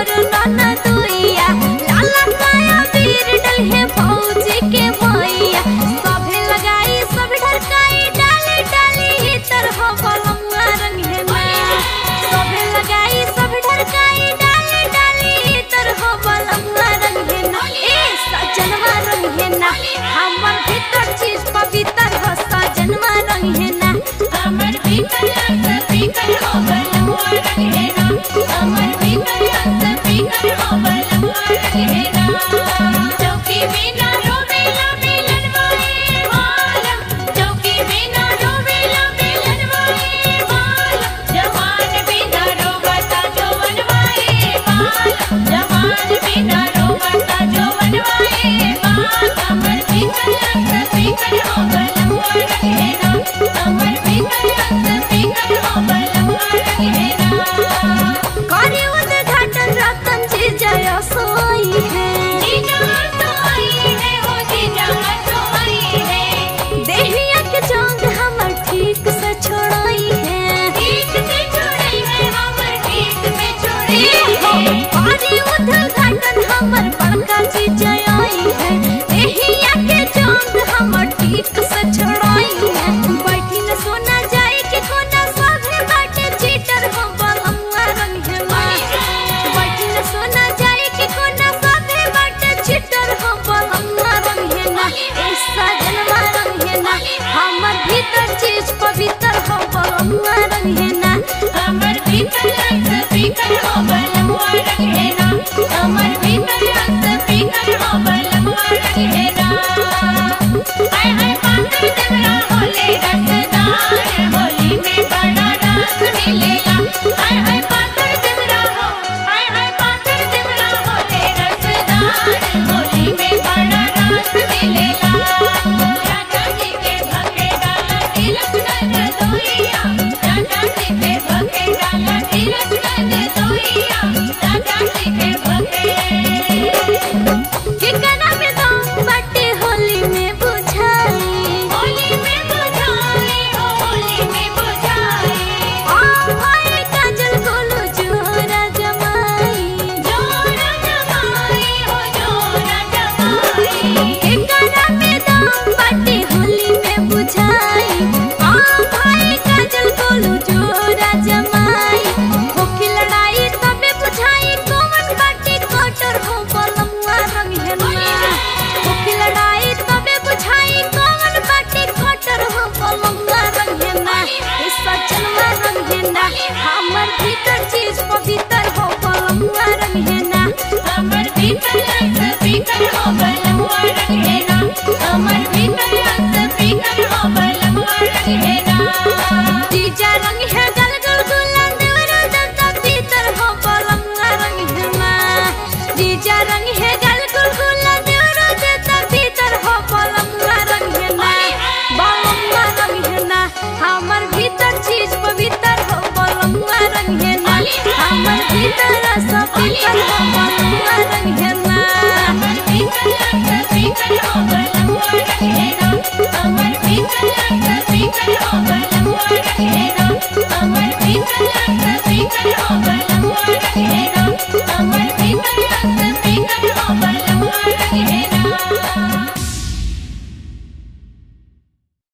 रंग